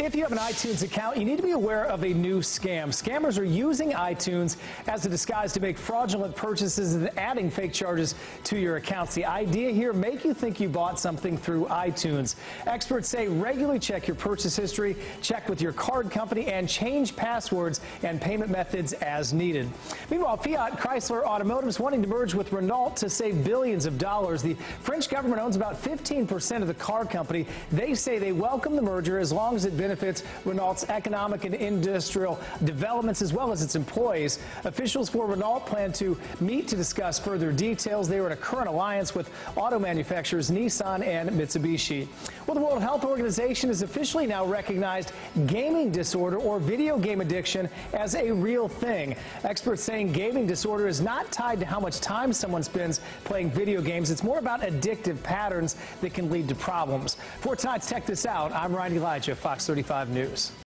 If you have an iTunes account, you need to be aware of a new scam. Scammers are using iTunes as a disguise to make fraudulent purchases and adding fake charges to your accounts. The idea here, make you think you bought something through iTunes. Experts say regularly check your purchase history, check with your card company, and change passwords and payment methods as needed. Meanwhile, Fiat Chrysler Automotive is wanting to merge with Renault to save billions of dollars. The French government owns about 15% of the car company. They say they welcome the merger as long as it benefits Renault's economic and industrial developments as well as its employees. Officials for Renault plan to meet to discuss further details. They are in a current alliance with auto manufacturers Nissan and Mitsubishi. Well, the World Health Organization has officially now recognized gaming disorder or video game addiction as a real thing. Experts saying gaming disorder is not tied to how much time someone spends playing video games. It's more about addictive patterns that can lead to problems. For tonight's Check This Out, I'm Ryan Elijah, Fox 35 News.